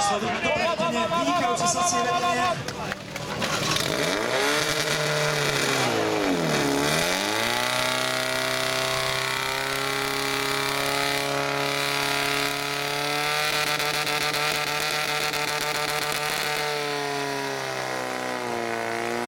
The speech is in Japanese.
それにどうやってね、いい感じさせられね。